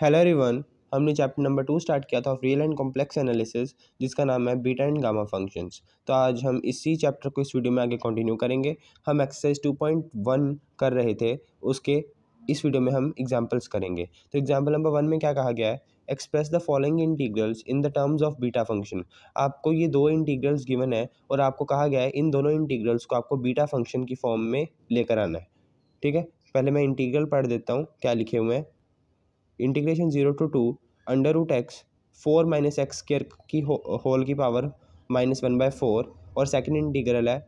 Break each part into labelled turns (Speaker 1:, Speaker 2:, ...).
Speaker 1: Hello everyone, हमने chapter number two start किया था of real and complex analysis, जिसका नाम है बीटा एंड गामा फ़ंक्शंस। तो आज हम इसी चैप्टर को इस वीडियो में आगे कंटिन्यू करेंगे। हम एक्सरसाइज टू पॉइंट वन कर रहे थे, उसके इस वीडियो में हम एग्जाम्पल्स करेंगे। तो एग्ज़ाम्पल नंबर वन में क्या कहा गया है? Express the following integrals in the terms of beta function आपको ये दो इंटीग्रल्स गिवन है, और आपको कहा गया है इन दोनों इंटीग्रल्स को आपको बीटा फ़ंक्शन की फॉर्म में लेकर आना है। ठीक है? पहले मैं इंटीग्रल पढ़ देता हूँ, क्या लिखे हुए हैं? Integration zero to two under root x, four minus x square की होल की power minus one by four, और सेकेंड इंटीग्रल है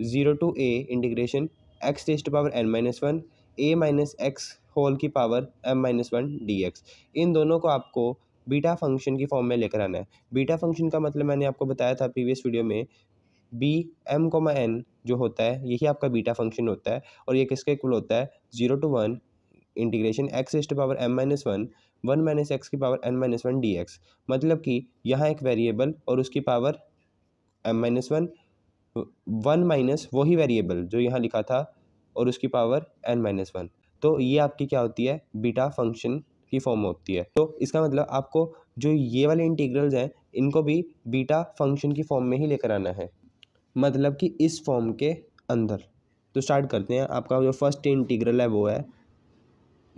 Speaker 1: zero to a integration x test power n minus one, a minus x whole की power m minus one d x. इन दोनों को आपको beta function की form में लेकर आना है। बीटा फ़ंक्शन का मतलब मैंने आपको बताया था प्रीवियस वीडियो में, बी एम कोमा एन जो होता है, यही आपका बीटा फ़ंक्शन होता है, और ये किसके इक्वल होता है? Zero to one integration x is to power m minus one one minus x की power n minus one d x मतलब कि यहाँ एक वेरिएबल और उसकी power m minus one one minus वही वेरिएबल जो यहाँ लिखा था और उसकी पावर एन माइनस वन तो ये आपकी क्या होती है? बीटा फ़ंक्शन की फॉर्म होती है। तो इसका मतलब आपको जो ये वाले इंटीग्रल्स हैं, इनको भी बीटा फ़ंक्शन की फॉर्म में ही लेकर आना है। मतलब कि इस फॉर्म के अंदर। तो स्टार्ट करते हैं। आपका जो फ़र्स्ट इंटीग्रल है वो है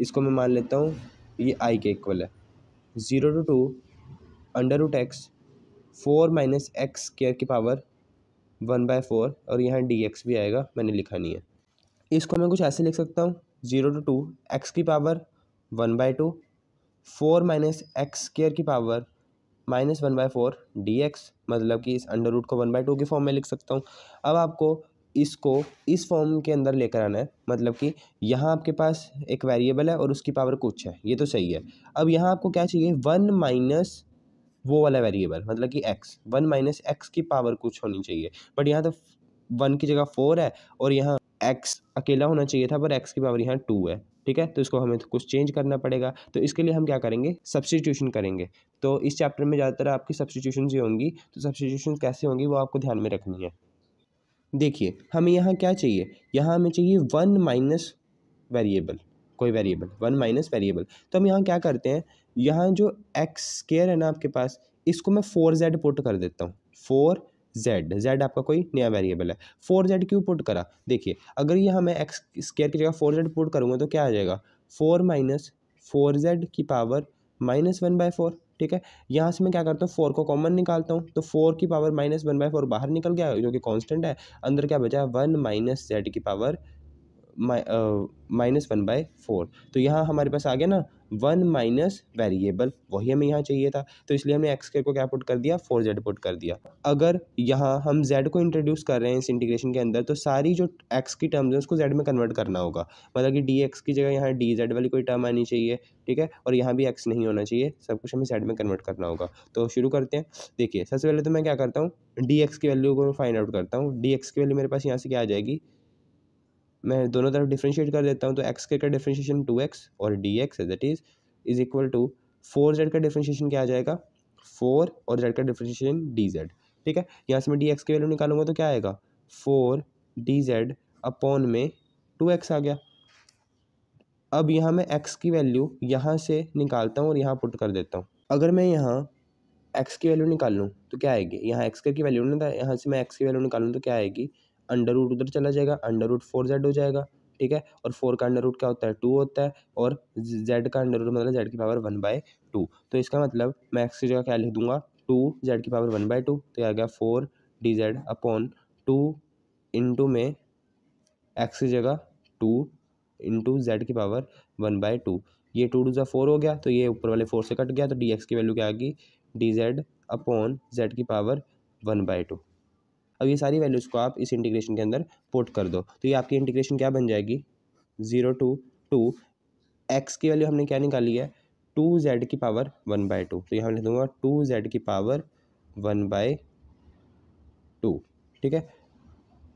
Speaker 1: इसको मैं मान लेता हूँ, ये आई के इक्वल है। Zero to two under root x four minus x square की पावर वन बाय फोर और यहाँ डी एक्स भी आएगा, मैंने लिखा नहीं है। इसको मैं कुछ ऐसे लिख सकता हूँ ज़ीरो टू टू एक्स की power one by two four minus x square की power minus one by four d x मतलब कि इस अंडर रूट को वन बाय टू की फॉर्म में लिख सकता हूँ। अब आपको इसको, इस फॉर्म के अंदर लेकर आना है। मतलब कि यहाँ आपके पास एक वेरिएबल है और उसकी पावर कुछ है। ये तो सही है। अब यहाँ आपको क्या चाहिए? वन माइनस वो वाला वेरिएबल मतलब कि एक्स वन माइनस एक्स की पावर कुछ होनी चाहिए। बट यहाँ तो वन की जगह फोर है और यहाँ एक्स अकेला होना चाहिए था, पर एक्स की पावर यहाँ टू है। ठीक है? तो इसको हमें तो कुछ चेंज करना पड़ेगा। तो इसके लिए हम क्या करेंगे? सब्सटीट्यूशन करेंगे। तो इस चैप्टर में ज़्यादातर आपकी सब्सटीट्यूशन ही होंगी। तो सब्सटीट्यूशन कैसे होंगी वो आपको ध्यान में रखनी है। देखिए, हमें यहाँ क्या चाहिए? यहाँ हमें चाहिए वन माइनस वेरिएबल कोई वेरिएबल वन माइनस वेरिएबल तो हम यहाँ क्या करते हैं? यहाँ जो एक्स स्केयर है ना आपके पास, इसको मैं फोर जेड पुट कर देता हूँ। फोर जेड जेड आपका कोई नया वेरिएबल है। फोर जेड क्यों पुट करा? देखिए, अगर यहाँ मैं एक्स स्केयर की जगह फोर जेड पुट करूँगा तो क्या आ जाएगा? फोर माइनस फोर जेड की power minus one by four ठीक है? यहाँ से मैं क्या करता हूँ फोर को कॉमन निकालता हूँ तो फोर की power minus one by four बाहर निकल गया, जो कि कॉन्स्टेंट है, अंदर क्या बचा वन माइनस जेड की power minus one by four तो यहाँ हमारे पास आ गया ना वन माइनस वेरिएबल, वही हमें यहाँ चाहिए था। तो इसलिए हमने एक्स के क्या पुट कर दिया? फोर जेड पुट कर दिया। अगर यहाँ हम जेड को इंट्रोड्यूस कर रहे हैं इस इंटीग्रेशन के अंदर तो सारी जो एक्स की टर्म्स हैं, उसको जेड में कन्वर्ट करना होगा। मतलब कि डी एक्स की जगह यहाँ डी जेड वाली कोई टर्म आनी चाहिए, ठीक है? और यहाँ भी एक्स नहीं होना चाहिए, सब कुछ हमें जेड में कन्वर्ट करना होगा। तो शुरू करते हैं। देखिए, सबसे पहले तो मैं क्या करता हूँ? डी एक्स की वैल्यू को फाइंड आउट करता हूँ। डी एक्स की वैल्यू मेरे पास यहाँ से क्या आ जाएगी? मैं दोनों तरफ़ डिफ्रेंशिएट कर देता हूँ तो एक्स के का डिफ्रेंशिएशन टू एक्स और d x that is is equal to four z का डिफ्रेंशिएशन क्या आ जाएगा? फोर और जेड का डिफ्रेंशिएशन डी जेड ठीक है? यहाँ से मैं डी एक्स की वैल्यू निकालूँगा तो क्या आएगा? फोर डी जेड अपॉन में टू एक्स आ गया। अब यहाँ मैं एक्स की वैल्यू यहाँ से निकालता हूँ और यहाँ पुट कर देता हूँ। अगर मैं यहाँ एक्स की वैल्यू निकाल लूँ तो क्या आएगी? यहाँ एक्स की वैल्यू ना यहाँ से मैं एक्स की वैल्यू निकालूँ तो क्या आएगी? अंडर रूट उधर चला जाएगा, अंडर रूट फोर जेड हो जाएगा, ठीक है? और फोर का अंडर रूट क्या होता है? टू होता है और जेड का अंडर रूट मतलब जेड की पावर वन बाय टू। तो इसका मतलब मैं एक्स की जगह क्या लिख दूँगा? टू जेड की पावर वन बाय टू तो आ गया four d z upon two into में एक्स की जगह टू इंटू जेड की पावर वन बाय टू। ये टू टू ज़ा फोर हो गया तो ये ऊपर वाले फोर से कट गया तो डी एक्स की वैल्यू क्या आ गई? डी जेड अपॉन जेड की पावर वन बाय टू। अब ये सारी वैल्यूज़ को आप इस इंटीग्रेशन के अंदर पुट कर दो। तो ये आपकी इंटीग्रेशन क्या बन जाएगी? ज़ीरो टू टू एक्स की वैल्यू हमने क्या निकाली है? टू जेड की पावर वन बाय टू तो यहाँ लिख दूँगा टू जेड की पावर वन बाय टू ठीक है?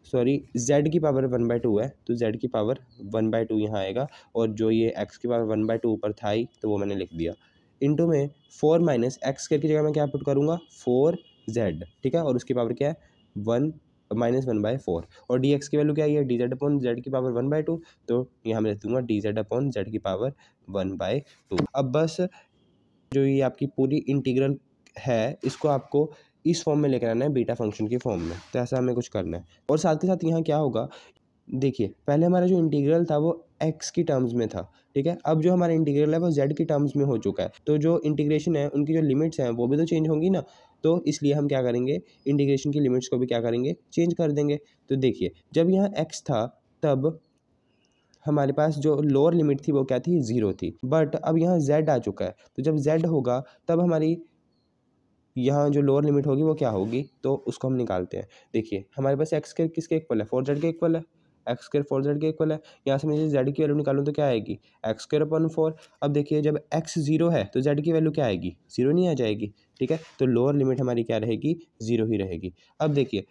Speaker 1: सॉरी जेड की पावर वन बाय टू है तो जेड की पावर वन बाय टू यहाँ आएगा। और जो ये एक्स की पावर वन बाय टू ऊपर था ही तो वो मैंने लिख दिया। इंटू में फोर माइनस एक्स करके जगह मैं क्या पुट करूँगा? फोर जेड ठीक है? और उसकी पावर क्या है? One minus one by four. और डी एक्स की वैल्यू क्या है? डी जेड अपॉन जेड की पावर वन बाई टू तो यहाँ मैं लिख दूँगा डी जेड अपॉन जेड की पावर वन बाई टू। अब बस जो ये आपकी पूरी इंटीग्रल है, इसको आपको इस फॉर्म में लेकर आना है, बीटा फ़ंक्शन की फॉर्म में। तो ऐसा हमें कुछ करना है। और साथ के साथ यहाँ क्या होगा? देखिए, पहले हमारा जो इंटीग्रल था, वो एक्स की टर्म्स में था, ठीक है? अब जो हमारा इंटीग्रल है, वो जेड की टर्म्स में हो चुका है। तो जो इंटीग्रेशन है, उनकी जो लिमिट्स हैं, वो भी तो चेंज होंगी ना? तो इसलिए हम क्या करेंगे? इंटीग्रेशन की लिमिट्स को भी क्या करेंगे? चेंज कर देंगे। तो देखिए, जब यहाँ एक्स था, तब हमारे पास जो लोअर लिमिट थी वो क्या थी? ज़ीरो थी। बट अब यहाँ जेड आ चुका है। तो जब जेड होगा, तब हमारी यहाँ जो लोअर लिमिट होगी वो क्या होगी? तो उसको हम निकालते हैं। देखिए, हमारे पास एक्स के किसके इक्वल है? फोर जेड के इक्वल है। एक्स स्क्र फोर जेड के इक्वल है। यहाँ से मैं जेड की वैल्यू निकालूँ तो क्या आएगी? एक्स स्क्र अपन फोर अब देखिए, जब एक्स ज़ीरो है तो जेड की वैल्यू क्या आएगी? ज़ीरो नहीं आ जाएगी। ठीक है? तो लोअर लिमिट हमारी क्या रहेगी? ज़ीरो ही रहेगी। अब देखिए,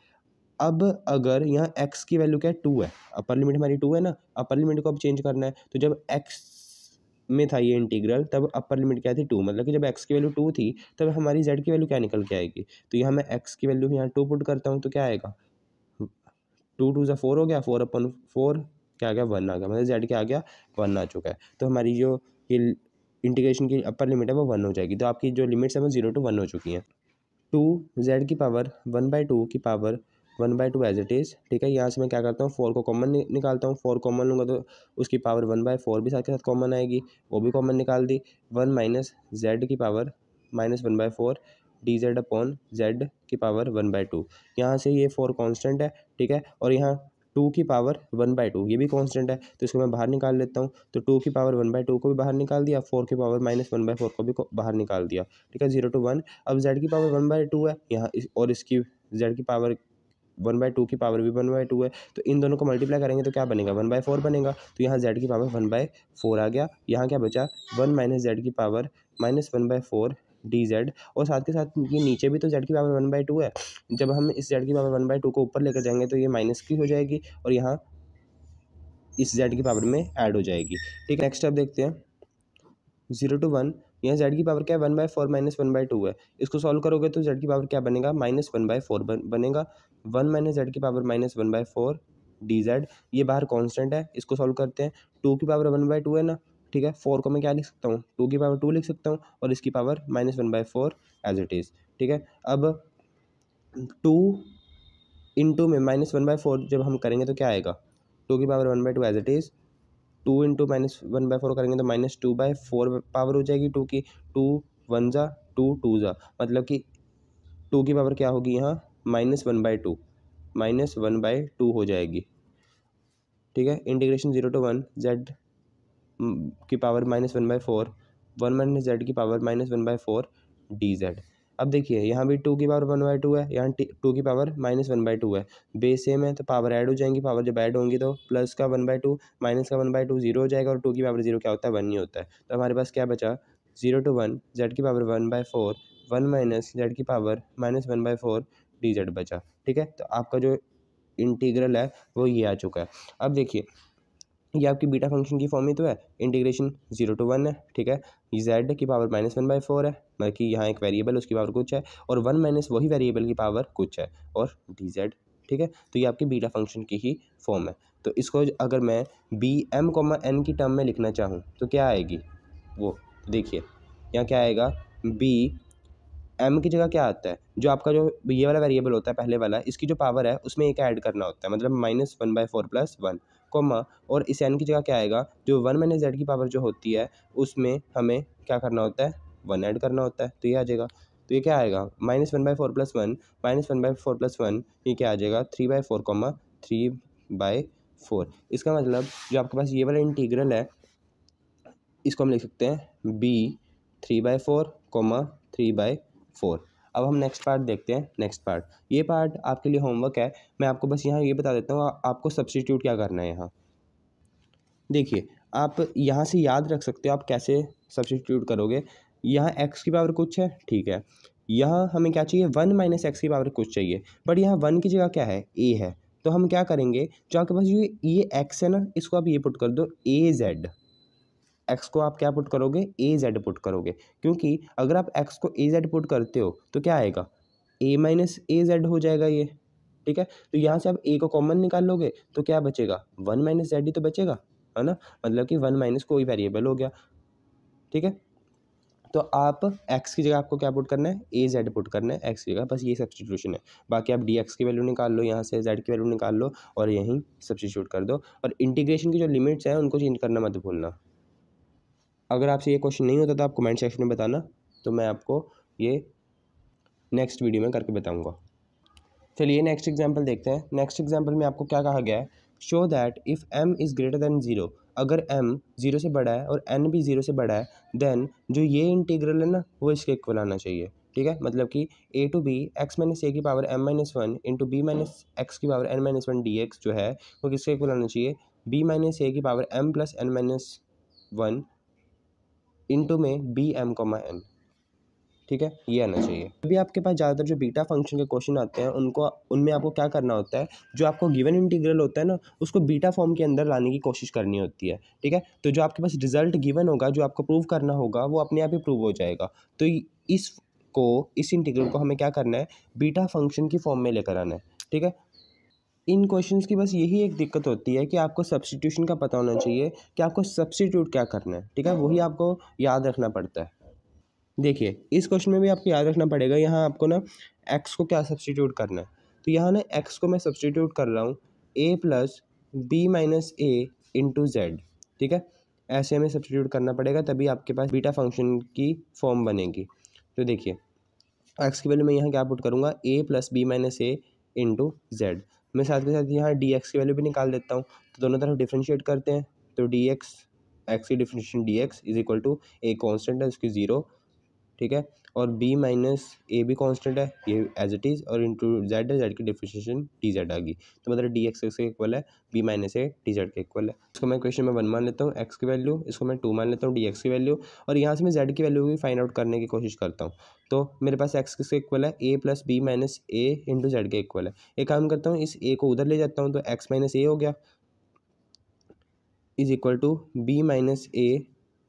Speaker 1: अब अगर यहाँ एक्स की वैल्यू क्या है? टू है। अपर लिमिट हमारी टू है ना? अपर लिमिट को अब चेंज करना है। तो जब एक्स में था ये इंटीग्रल तब अपर लिमिट क्या थी? टू मतलब कि जब एक्स की वैल्यू टू थी, तब हमारी जेड की वैल्यू क्या निकल के आएगी? तो यहाँ मैं एक्स की वैल्यू यहाँ टू पुट करता हूँ तो क्या आएगा? टू टू ज़ा फोर हो गया। फोर अपन फोर क्या आ गया? वन आ गया। मतलब जेड क्या आ गया? वन आ चुका है। तो हमारी जो ये इंटीग्रेशन की अपर लिमिट है वो वन हो जाएगी। तो आपकी जो लिमिट्स है वो ज़ीरो टू वन हो चुकी हैं। टू जेड की पावर वन बाई टू की power one by two as it is ठीक है? यहाँ से मैं क्या करता हूँ फोर को कॉमन नि, निकालता हूँ। फोर कॉमन लूँगा तो उसकी पावर वन बाई फोर भी साथ के साथ कॉमन आएगी। वो भी कॉमन निकाल दी। वन माइनस जेड की power minus one by four D Z upon Z की पावर वन बाई टू यहाँ से ये फोर कॉन्स्टेंट है ठीक है? और यहाँ टू की पावर वन बाई टू, ये भी कांस्टेंट है तो इसको मैं बाहर निकाल लेता हूँ तो टू की पावर वन बाई टू को भी बाहर निकाल दिया, फोर की power minus one by four को भी बाहर निकाल दिया, ठीक है ज़ीरो टू वन अब जेड की पावर वन बाई टू है, यहाँ इस, और इसकी जेड की पावर वन बाई टू की पावर भी वन बाई टू है तो इन दोनों को मल्टीप्लाई करेंगे तो क्या बनेगा, वन बाई फोर बनेगा तो यहाँ जेड की पावर वन बाई फोर आ गया, यहाँ क्या बचा, वन माइनस जेड की power minus one by four D Z और साथ के साथ ये नीचे भी तो जेड की पावर वन बाई टू है। जब हम इस जेड की पावर वन बाई टू को ऊपर लेकर जाएँगे तो ये माइनस की हो जाएगी और यहाँ इस जेड की पावर में ऐड हो जाएगी। ठीक है नेक्स्ट स्टेप देखते हैं। ज़ीरो टू वन, यहाँ जेड की पावर क्या है? One by four minus one by two है। इसको सॉल्व करोगे तो जेड की पावर क्या बनेगा? माइनस वन बाई फोर बनेगा। वन माइनस जेड की power minus one by four D Z, ये बाहर कॉन्स्टेंट है। इसको सॉल्व करते हैं। टू की पावर वन बाई टू है ना? ठीक है? फोर को मैं क्या लिख सकता हूँ? टू की पावर टू लिख सकता हूँ और इसकी power minus one by four as it is ठीक है? अब टू इंटू में माइनस वन बाई फोर जब हम करेंगे तो क्या आएगा? टू की power one by two as it is two into minus one by four करेंगे तो minus two by four power हो जाएगी टू की। टू वन ज़ा टू टू ज़ा। मतलब कि टू की पावर क्या होगी यहाँ? Minus one by two minus one by two हो जाएगी। ठीक है? Integration zero to one Z की power minus one by four, one minus Z की power minus one by four D Z. अब देखिए, यहाँ भी टू की पावर वन बाई टू है, यहाँ टू की power minus one by two है। बेस सेम है तो पावर ऐड हो जाएँगी, पावर जब ऐड होंगी तो प्लस का वन बाई टू, माइनस का वन बाई टू ज़ीरो हो जाएगा और टू की पावर ज़ीरो क्या होता है? वन ही होता है। तो हमारे पास क्या बचा? ज़ीरो टू वन, जेड की power one by four, one minus Z की power minus one by four D Z बचा। ठीक है? तो आपका जो इंटीग्रल है, वो ये आ चुका है। अब देखिए ये आपकी बीटा फ़ंक्शन की फॉर्म ही तो है इंटीग्रेशन ज़ीरो टू वन है, ठीक है? जेड की power minus one by four है बल्कि यहाँ एक वेरिएबल उसकी पावर कुछ है, और वन माइनस वही वेरिएबल की पावर कुछ है, और डी जेड ठीक है? तो ये आपकी बीटा फ़ंक्शन की ही फॉर्म है। तो इसको अगर मैं बी एम कोमा एन की टर्म में लिखना चाहूँ तो क्या आएगी? वो, देखिए, यहाँ क्या आएगा? बी एम की जगह क्या आता है? जो आपका जो ये वाला वेरिएबल होता है, पहले वाला, इसकी जो पावर है, उसमें एक ऐड करना होता है मतलब minus one by four plus one comma और इस एन की जगह क्या आएगा? जो वन माइनस जेड की पावर जो होती है, उसमें हमें क्या करना होता है? वन ऐड करना होता है तो ये आ जाएगा। तो ये क्या आएगा? Minus one by four plus one minus one by four plus one ये क्या आ जाएगा? Three by four comma three by four इसका मतलब जो आपके पास ये वाला इंटीग्रल है, इसको हम लिख सकते हैं B three by four comma three by four अब हम नेक्स्ट पार्ट देखते हैं नेक्स्ट पार्ट ये पार्ट आपके लिए होमवर्क है. मैं आपको बस यहाँ ये बता देता हूँ आपको सब्सटीट्यूट क्या करना है यहाँ? देखिए, आप यहाँ से याद रख सकते हो आप कैसे सब्सटीट्यूट करोगे. यहाँ एक्स की पावर कुछ है? ठीक है. यहाँ हमें क्या चाहिए? वन माइनस एक्स की पावर कुछ चाहिए. बट यहाँ वन की जगह क्या है? ए है. तो हम क्या करेंगे? जो आपके पास ये ये एक्स है ना, इसको आप ये पुट कर दो ए जेड एक्स को आप क्या पुट करोगे? ए जेड पुट करोगे। क्योंकि अगर आप एक्स को ए जेड पुट करते हो तो क्या आएगा? ए माइनस ए जेड हो जाएगा ये। ठीक है? तो यहाँ से आप ए को कॉमन निकाल लोगे तो क्या बचेगा? वन माइनस जेड ही तो बचेगा, है ना? मतलब कि वन माइनस कोई वेरिएबल हो गया। ठीक है? तो आप एक्स की जगह आपको क्या पुट करना है? ए जेड पुट करना है। एक्स की जगह बस ये सब्सटीट्यूशन है। बाकी आप डी एक्स की वैल्यू निकाल लो, यहाँ से जेड की वैल्यू निकाल लो और यहीं सब्सटीट्यूट कर दो। और इंटीग्रेशन की जो लिमिट्स हैं, उनको चेंज करना मत भूलना। अगर आपसे ये क्वेश्चन नहीं होता तो आप कमेंट सेक्शन में बताना तो मैं आपको ये नेक्स्ट वीडियो में करके बताऊँगा। चलिए नेक्स्ट एग्ज़ाम्पल देखते हैं। नेक्स्ट एग्ज़ाम्पल में आपको क्या कहा गया है? Show that if M is greater than zero अगर एम ज़ीरो से बड़ा है और एन भी ज़ीरो से बड़ा है देन जो ये इंटीग्रल है ना, वो इसके इक्वल आना चाहिए। ठीक है? मतलब कि A to B X minus A की power M minus one into B minus X की power N minus one D X जो है, वो किसके इक्वल आना चाहिए? बी माइनस ए की power M plus N minus one into में बी एम कॉमा एन ठीक है? ये आना चाहिए। अभी आपके पास ज़्यादातर जो बीटा फ़ंक्शन के क्वेश्चन आते हैं, उनको उनमें आपको क्या करना होता है? जो आपको गिवन इंटीग्रल होता है ना, उसको बीटा फॉर्म के अंदर लाने की कोशिश करनी होती है, ठीक है? तो जो आपके पास रिज़ल्ट गिवन होगा, जो आपको प्रूव करना होगा, वो अपने आप ही प्रूव हो जाएगा। तो इस को, इस इंटीग्रल को हमें क्या करना है? बीटा फ़ंक्शन की फॉर्म में लेकर आना है, ठीक है? इन क्वेश्चंस की बस यही एक दिक्कत होती है कि आपको सब्सटीट्यूशन का पता होना चाहिए कि आपको सब्सटीट्यूट क्या करना है, ठीक है? वही आपको याद रखना पड़ता है। देखिए, इस क्वेश्चन में भी आपको याद रखना पड़ेगा, यहाँ आपको ना एक्स को क्या सब्सटीट्यूट करना है? तो यहाँ ना एक्स को मैं सब्सटीट्यूट कर रहा हूँ A plus B minus A into Z ठीक है? ऐसे हमें सब्सटीट्यूट करना पड़ेगा, तभी आपके पास बीटा फ़ंक्शन की फॉर्म बनेगी। तो देखिए एक्स की वैल्यू मैं यहाँ क्या पुट करूँगा? A plus B minus A into Z मैं साथ के साथ यहाँ डी एक्स की वैल्यू भी निकाल देता हूँ। तो दोनों तरफ़ डिफ्रेंशिएट करते हैं। तो डी एक्स एक्स की differentiation D X is equal to a constant है उसकी ज़ीरो ठीक है? और बी माइनस ए भी कांस्टेंट है, ये एज इट इज़ और इंटू जेड है जेड की डिफिशिएशन डी जेड आ गई तो मतलब डी एक्स के इक्वल है B minus A D Z के इक्वल है। इसको मैं क्वेश्चन में वन मान लेता हूँ एक्स की वैल्यू इसको मैं टू मान लेता हूँ डी एक्स की वैल्यू और यहाँ से मैं जेड की वैल्यू भी फाइंड आउट करने की कोशिश करता हूँ। तो मेरे पास एक्स किसके इक्वल है? A plus B minus A into Z के इक्वल है। एक काम करता हूँ, इस ए को उधर ले जाता हूँ तो एक्स माइनस ए हो गया। Is equal to B minus A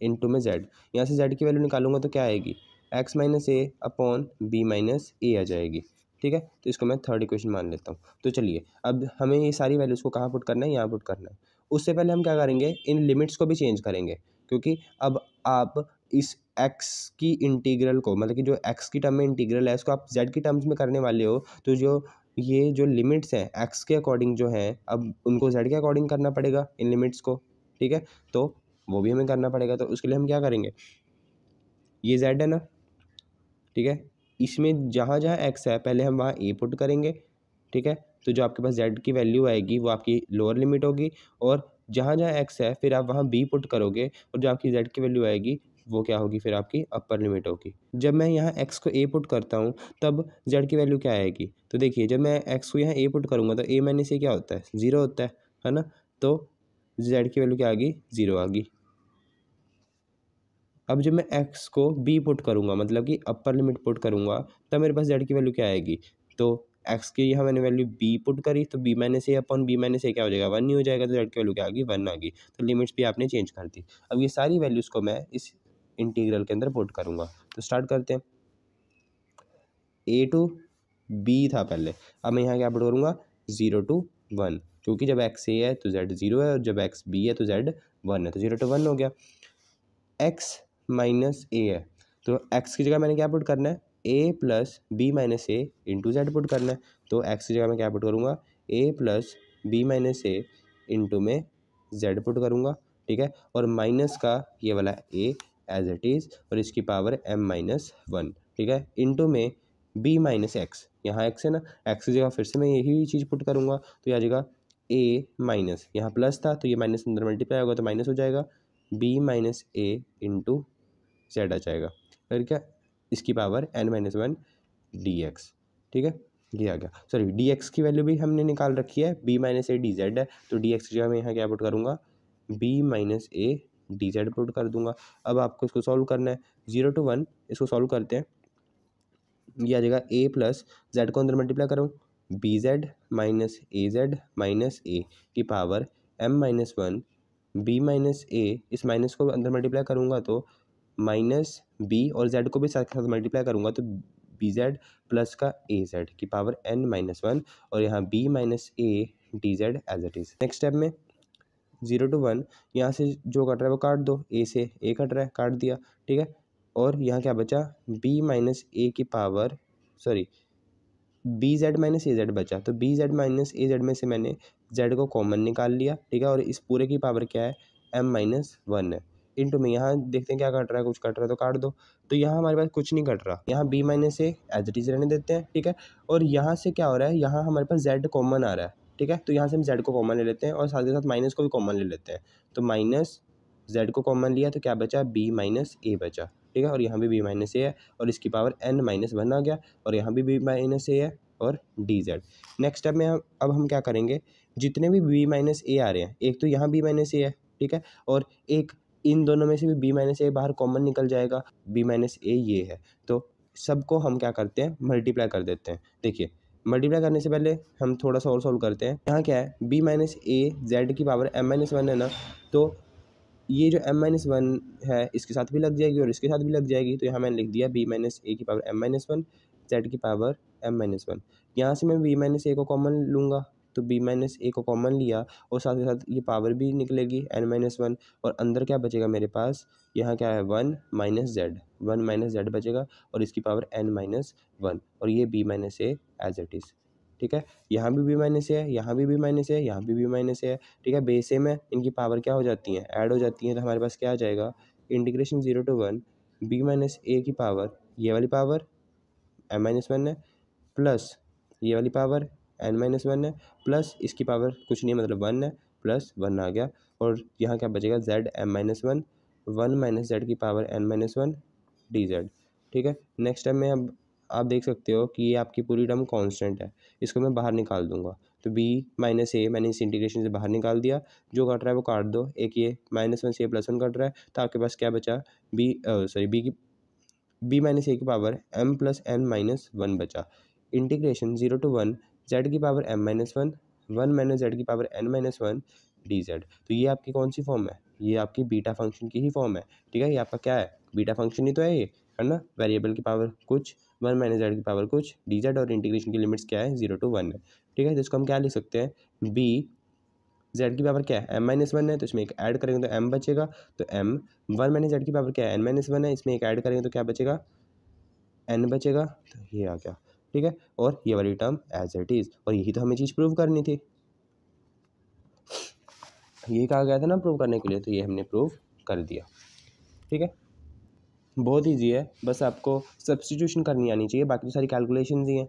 Speaker 1: into में जेड यहाँ से जेड की वैल्यू निकालूँगा तो क्या आएगी? X minus A upon B minus A आ जाएगी। ठीक है? तो इसको मैं थर्ड इक्वेशन मान लेता हूँ। तो चलिए, अब हमें ये सारी वैल्यूज़ को कहाँ पुट करना है? यहाँ पुट करना है। उससे पहले हम क्या करेंगे? इन लिमिट्स को भी चेंज करेंगे। क्योंकि अब आप इस एक्स की इंटीग्रल को मतलब कि जो एक्स की टर्म में इंटीग्रल है उसको आप जेड की टर्म्स में करने वाले हो तो जो ये जो लिमिट्स हैं एक्स के अकॉर्डिंग जो हैं, अब उनको जेड के अकॉर्डिंग करना पड़ेगा इन लिमिट्स को। ठीक है? तो वो भी हमें करना पड़ेगा। तो उसके लिए हम क्या करेंगे? ये जेड है ना? ठीक है? इसमें जहाँ जहाँ एक्स है, पहले हम वहाँ ए पुट करेंगे, ठीक है? तो जो आपके पास जेड की वैल्यू आएगी, वो आपकी लोअर लिमिट होगी और जहाँ जहाँ एक्स है, फिर आप वहाँ बी पुट करोगे और जो आपकी जेड की वैल्यू आएगी, वो क्या होगी? फिर आपकी अपर लिमिट होगी। जब मैं यहाँ एक्स को ए पुट करता हूँ, तब जेड की वैल्यू क्या आएगी? तो देखिए, जब मैं एक्स को यहाँ ए पुट करूँगा तो ए माइनस ए क्या होता है? ज़ीरो होता है है ना? तो जेड की वैल्यू क्या आ गई ज़ीरो आ गई अब जब मैं एक्स को बी पुट करूँगा मतलब कि अपर लिमिट पुट करूँगा, तब मेरे पास जेड की वैल्यू क्या आएगी? तो एक्स की यहाँ मैंने वैल्यू बी पुट करी तो B minus A upon B minus A क्या हो जाएगा? वन नहीं हो जाएगा तो जेड की वैल्यू क्या आ गई वन आ गई। तो लिमिट्स भी आपने चेंज कर दी। अब ये सारी वैल्यूज़ को मैं इस इंटीग्रल के अंदर पुट करूँगा। तो स्टार्ट करते हैं। ए टू बी था पहले। अब मैं यहाँ क्या पुट करूँगा? ज़ीरो टू वन क्योंकि जब एक्स ए है तो जेड ज़ीरो है, और जब एक्स बी है तो जेड वन है। तो ज़ीरो टू वन हो गया। एक्स माइनस ए है। तो एक्स की जगह मैंने क्या पुट करना है? A plus B minus A into Z put करना है। तो एक्स की जगह मैं क्या पुट करूँगा? A plus B minus A into में जेड पुट करूँगा, ठीक है? और माइनस का ये वाला ए एज इट इज़ और इसकी पावर एम माइनस वन ठीक है? इंटू में बी माइनस एक्स यहाँ एक्स है ना? एक्स की जगह फिर से मैं यही चीज़ पुट करूँगा। तो यह जाएगा ए माइनस यहाँ प्लस था तो ये माइनस अंदर मल्टीप्लाई होगा तो माइनस हो जाएगा। B minus A into Z आ जाएगा। फिर क्या? इसकी power N minus one D X ठीक है? ये आ गया। सॉरी डी एक्स की वैल्यू भी हमने निकाल रखी है। B minus A D Z है। तो डी एक्स की जगह मैं यहाँ क्या पुट करूँगा? B minus A D Z put कर दूँगा। अब आपको इसको सॉल्व करना है। ज़ीरो टू वन इसको सॉल्व करते हैं। ये आ जाएगा ए प्लस जेड को अंदर मल्टीप्लाई करूँ। B Z minus A Z minus A की power M minus one B minus A इस माइनस को अंदर मल्टीप्लाई करूँगा तो माइनस बी और जेड को भी साथ साथ मल्टीप्लाई करूँगा तो बी जेड प्लस का ए जेड की पावर एन माइनस वन और यहाँ B minus A D Z as it is next step में ज़ीरो टू वन यहाँ से जो कट रहा है वो काट दो ए से ए कट रहा है, काट दिया, ठीक है? और यहाँ क्या बचा? बी माइनस ए की power sorry B Z minus A Z बचा। तो B Z minus A Z में से मैंने जेड को कॉमन निकाल लिया, ठीक है? और इस पूरे की पावर क्या है? एम माइनस वन है। इंटू में, यहाँ देखते हैं क्या कट रहा है, कुछ कट रहा है तो काट दो। तो यहाँ हमारे पास कुछ नहीं कट रहा। यहाँ B minus A as it is रहने देते हैं, ठीक है? और यहाँ से क्या हो रहा है, यहाँ हमारे पास जेड कॉमन आ रहा है, ठीक है? तो यहाँ से हम जेड को कॉमन ले लेते हैं और साथ ही साथ माइनस को भी कॉमन ले लेते हैं। तो माइनस जेड को कॉमन लिया तो क्या बचा? बी माइनस ए बचा, ठीक है? और यहाँ भी बी माइनस ए है और इसकी पावर एन माइनस वन आ गया और यहाँ भी बी माइनस ए है और डी जेड नेक्स्ट स्टेप में हम, अब हम क्या करेंगे? जितने भी बी माइनस ए आ रहे हैं, एक तो यहाँ बी माइनस ए है, ठीक है? और एक इन दोनों में से भी बी माइनस ए बाहर कॉमन निकल जाएगा। बी माइनस ए ये है। तो सबको हम क्या करते हैं? मल्टीप्लाई कर देते हैं। देखिए मल्टीप्लाई करने से पहले हम थोड़ा सा और सॉल्व करते हैं। यहाँ क्या है? बी माइनस ए जेड की पावर एम माइनस वन है ना? तो ये जो एम माइनस वन है, इसके साथ भी लग जाएगी और इसके साथ भी लग जाएगी। तो यहाँ मैंने लिख दिया बी माइनस ए की power M minus one Z की पावर एम माइनस वन यहाँ से मैं बी माइनस ए को कॉमन लूँगा। तो बी माइनस ए को कॉमन लिया और साथ ही साथ ये पावर भी निकलेगी एन माइनस वन और अंदर क्या बचेगा मेरे पास? यहाँ क्या है? One minus Z one minus Z बचेगा और इसकी पावर एन माइनस वन और ये B minus A as it is ठीक है? यहाँ भी बी माइनस है, यहाँ भी बी माइनस है, यहाँ भी बी माइनस है। ठीक है? बेस है, इनकी पावर क्या हो जाती है? ऐड हो जाती है तो हमारे पास क्या आ जाएगा? Integration zero to one B minus A की पावर ये वाली पावर एम माइनस वन है प्लस ये वाली पावर एन माइनस वन है प्लस इसकी पावर कुछ नहीं मतलब वन है प्लस वन आ गया। और यहाँ क्या बचेगा? Z M minus one one minus Z की power N minus one D Z ठीक है? नेक्स्ट टाइम में अब आप देख सकते हो कि ये आपकी पूरी टर्म कांस्टेंट है। इसको मैं बाहर निकाल दूँगा। तो बी माइनस ए मैंने इस इंटीग्रेशन से बाहर निकाल दिया। जो कट रहा है वो काट दो। एक ये माइनस वन से प्लस वन कट रहा है। तो आपके पास क्या बचा? बी सॉरी बी की बी माइनस ए की power M plus N minus one बचा। Integration zero to one Z की power M minus one one minus Z की power N minus one D Z तो ये आपकी कौन सी फॉर्म है? ये आपकी बीटा फ़ंक्शन की ही फॉर्म है, ठीक है? ये आपका क्या है? बीटा फ़ंक्शन ही तो है ये, है ना? वेरिएबल की पावर कुछ वन माइनस जेड की पावर कुछ डी जेड और इंटीग्रेशन की लिमिट्स क्या है? ज़ीरो टू वन है, ठीक है? जिसको हम क्या लिख सकते हैं? बी जेड की पावर क्या है? एम माइनस वन है तो इसमें एक ऐड करेंगे तो एम बचेगा। तो एम वन माइनस जेड की पावर क्या है? एन माइनस वन है, इसमें एक ऐड करेंगे तो क्या बचेगा? एन बचेगा। तो ये आ गया। ठीक है? और ये वाली टर्म एज इट इज़ और यही तो हमें चीज़ प्रूव करनी थी। यही कहा गया था ना प्रूव करने के लिए तो ये हमने प्रूव कर दिया। ठीक है? बहुत ईजी है। बस आपको सब्सटीट्यूशन करनी आनी चाहिए। बाकी तो सारी कैलकुलेशन ही हैं।